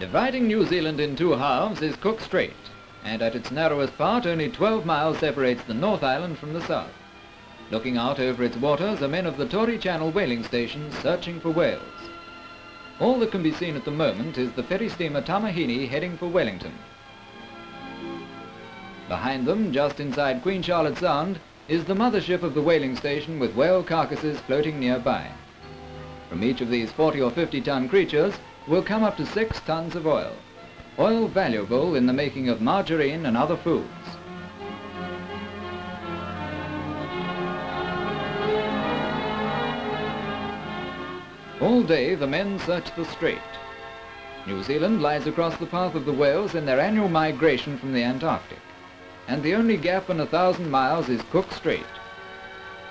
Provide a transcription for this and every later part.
Dividing New Zealand in two halves is Cook Strait, and at its narrowest part only 12 miles separates the North Island from the south. Looking out over its waters are men of the Tory Channel whaling station searching for whales. All that can be seen at the moment is the ferry steamer Tamahine heading for Wellington. Behind them, just inside Queen Charlotte Sound, is the mothership of the whaling station with whale carcasses floating nearby. From each of these 40 or 50 ton creatures will come up to 6 tons of oil. Oil valuable in the making of margarine and other foods. All day the men search the strait. New Zealand lies across the path of the whales in their annual migration from the Antarctic. And the only gap in a thousand miles is Cook Strait.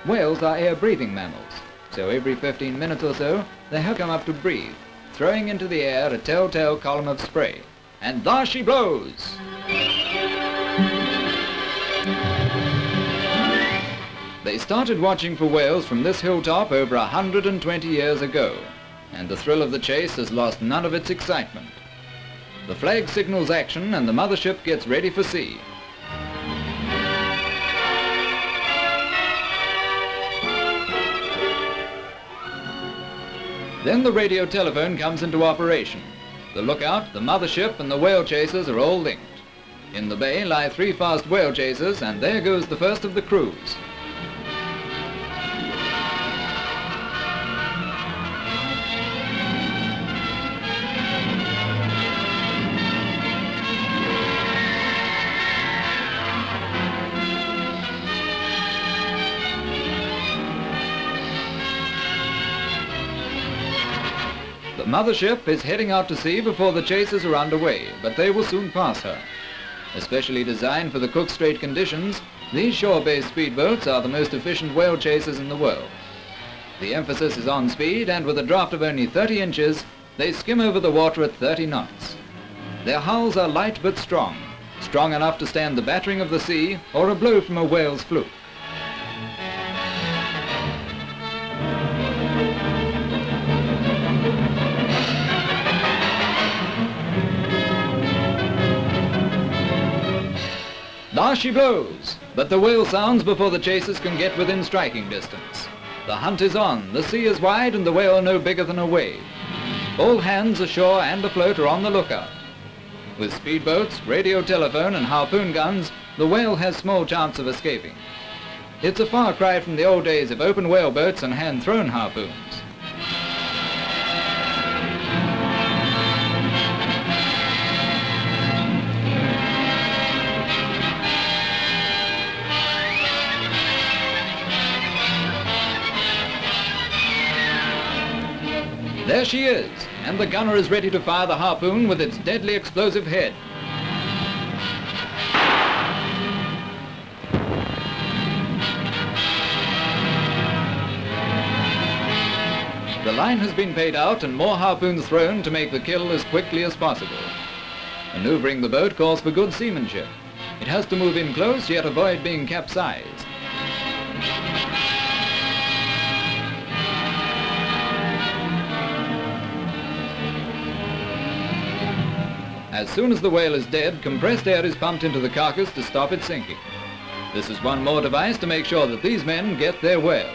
Whales are air-breathing mammals, so every 15 minutes or so they have come up to breathe throwing into the air a telltale column of spray. And there she blows! They started watching for whales from this hilltop over 120 years ago, and the thrill of the chase has lost none of its excitement. The flag signals action and the mothership gets ready for sea. Then the radio telephone comes into operation. The lookout, the mothership and the whale chasers are all linked. In the bay lie three fast whale chasers and there goes the first of the crews. Mothership is heading out to sea before the chasers are underway, but they will soon pass her. Especially designed for the Cook Strait conditions, these shore-based speedboats are the most efficient whale chasers in the world. The emphasis is on speed, and with a draft of only 30 inches, they skim over the water at 30 knots. Their hulls are light but strong, strong enough to stand the battering of the sea or a blow from a whale's fluke. There she blows, but the whale sounds before the chasers can get within striking distance. The hunt is on, the sea is wide and the whale no bigger than a wave. All hands ashore and afloat are on the lookout. With speedboats, radio telephone and harpoon guns, the whale has small chance of escaping. It's a far cry from the old days of open whaleboats and hand-thrown harpoons. There she is, and the gunner is ready to fire the harpoon with its deadly explosive head. The line has been paid out and more harpoons thrown to make the kill as quickly as possible. Maneuvering the boat calls for good seamanship. It has to move in close yet avoid being capsized. As soon as the whale is dead, compressed air is pumped into the carcass to stop it sinking. This is one more device to make sure that these men get their whale.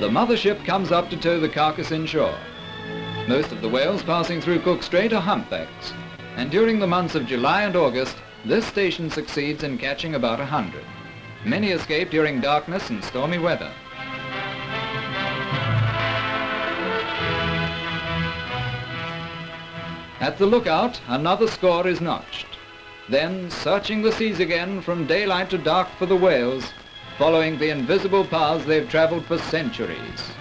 The mothership comes up to tow the carcass inshore. Most of the whales passing through Cook Strait are humpbacks, and during the months of July and August, this station succeeds in catching about a hundred. Many escape during darkness and stormy weather. At the lookout, another score is notched. Then, searching the seas again from daylight to dark for the whales, following the invisible paths they've traveled for centuries.